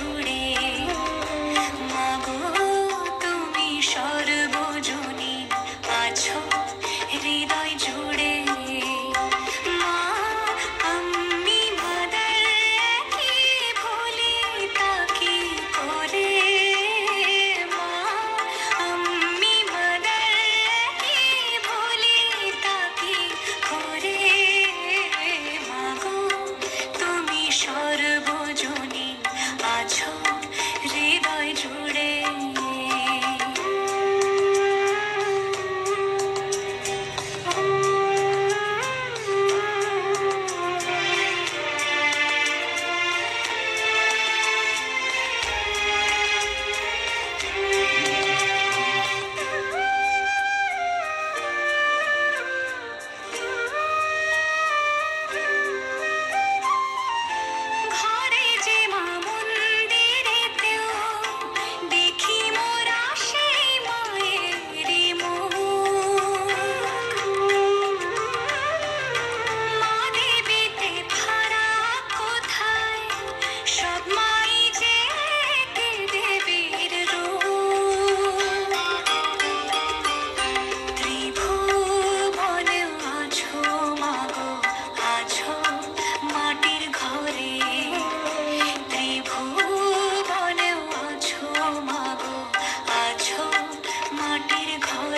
കൂടെ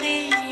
Hare